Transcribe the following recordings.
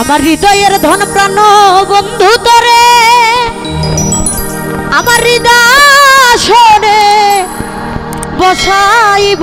আমার হৃদয়ের ধন প্রাণ বন্ধু তরে আমার হৃদয় বসাইব।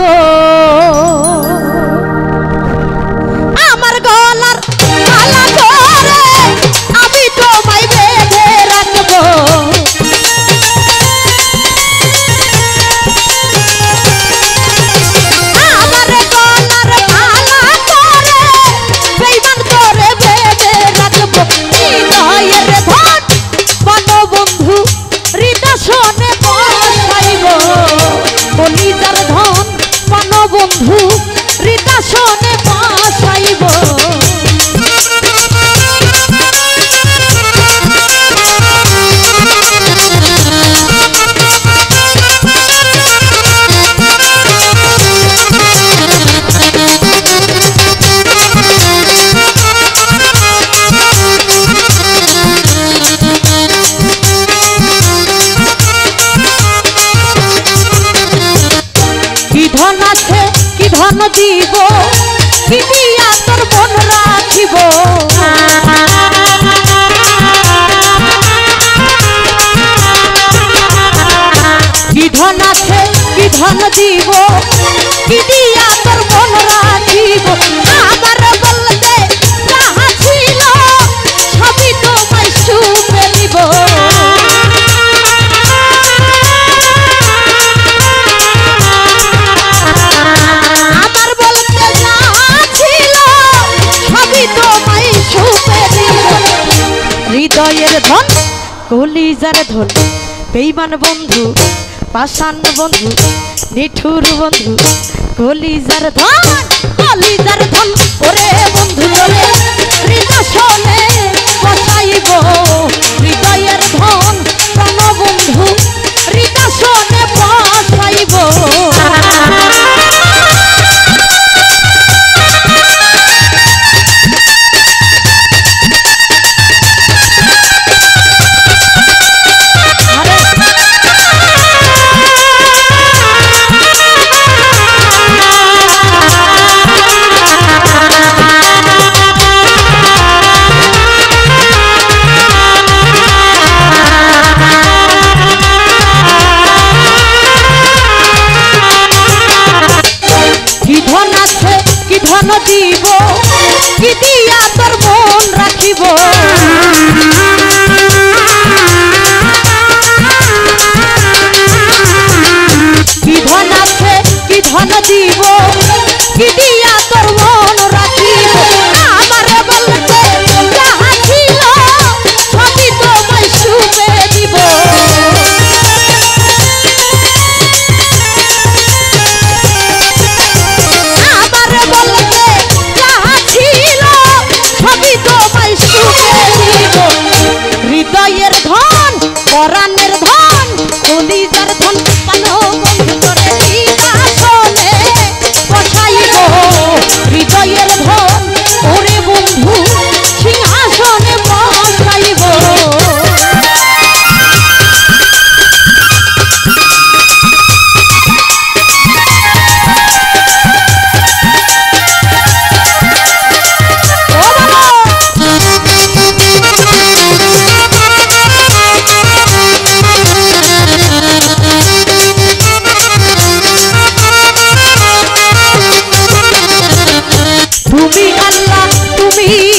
দিব হৃদয়ের ধন, কলিজার ধন, বেইমান বন্ধু, পাষাণ বন্ধু, নিঠুর বন্ধু, কলিজার ধন কলিজার ধন, ওরে বন্ধু নদী পরাণের ধন কলিজার ধন পালো বন্ধু see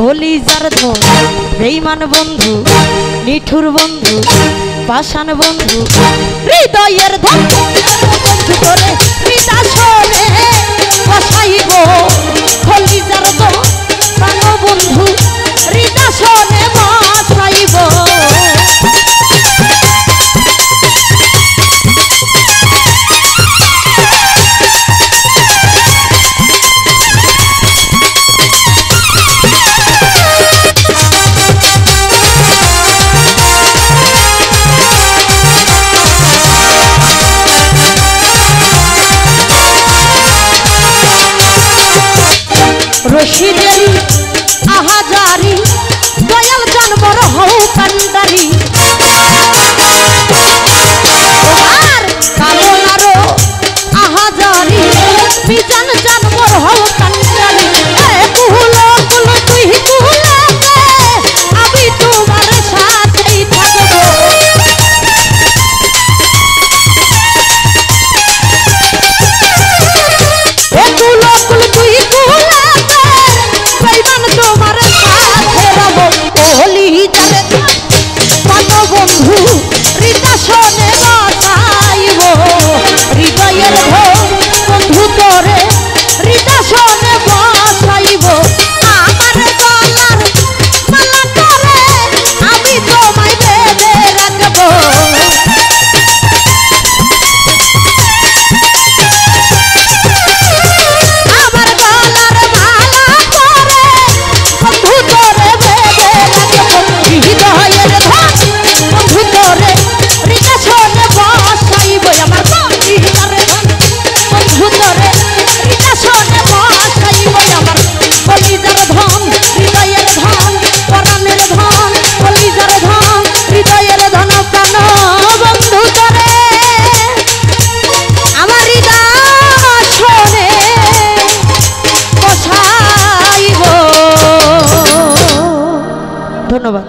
কলি যার ধন বেইমান বন্ধু, নিঠুর বন্ধু পাশান বন্ধু, হৃদয়ের ধন বন্ধু করে বসাইব কলি যার ধন রশিদের আহাজারি দয়াল জানবর হও কান্দারি। আর কামনারও আহাজারি বিচার ধন্যবাদ